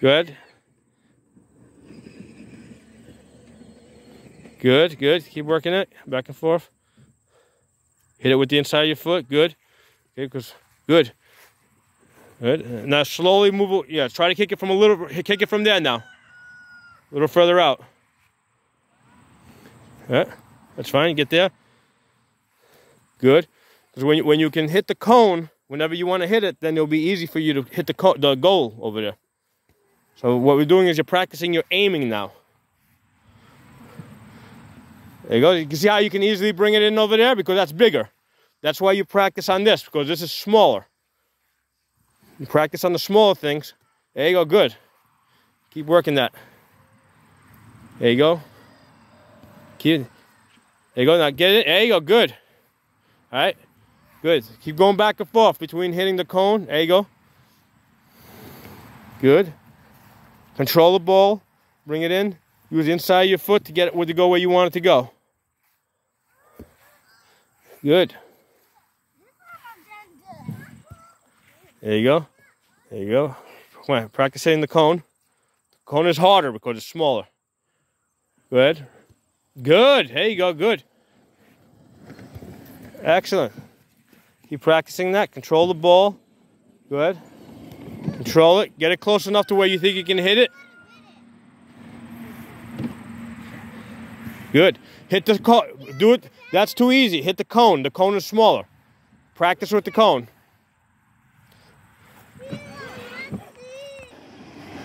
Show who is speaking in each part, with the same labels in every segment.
Speaker 1: Good. Good, good. Keep working it. Back and forth. Hit it with the inside of your foot. Good. Okay, because good. Good. Now slowly move. Yeah, try to kick it from a little. Kick it from there now. A little further out. Yeah, that's fine. Get there. Good. Because when you, when you can hit the cone, whenever you want to hit it, then it'll be easy for you to hit the the goal over there. So what we're doing is you're practicing your aiming now. There you go. You can see how you can easily bring it in over there because that's bigger. That's why you practice on this because this is smaller. You practice on the smaller things. There you go. Good. Keep working that. There you go. Keep. There you go. Now get it. There you go. Good. All right. Good. Keep going back and forth between hitting the cone. There you go. Good. Control the ball. Bring it in. Use the inside of your foot to get it to go where you want it to go. Good. There you go. There you go. On, practice hitting the cone. The cone is harder because it's smaller. Good. Good. There you go. Good. Excellent. Keep practicing that. Control the ball. Good. Control it. Get it close enough to where you think you can hit it. Good. Hit the cone. Do it. That's too easy. Hit the cone. The cone is smaller. Practice with the cone.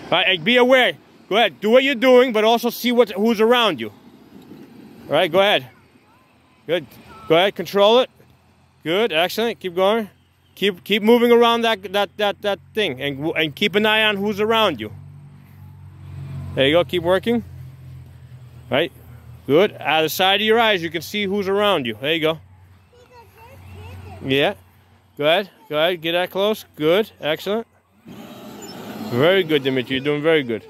Speaker 1: All right, be aware. Go ahead. Do what you're doing, but also see what who's around you. All right, go ahead. Good. Go ahead. Control it. Good. Excellent. Keep going. Keep keep moving around that that that that thing, and and keep an eye on who's around you. There you go. Keep working. Right. Good. Out of the side of your eyes, you can see who's around you. There you go. Yeah. Go ahead. Go ahead. Get that close. Good. Excellent. Very good, Dimitri. You're doing very good.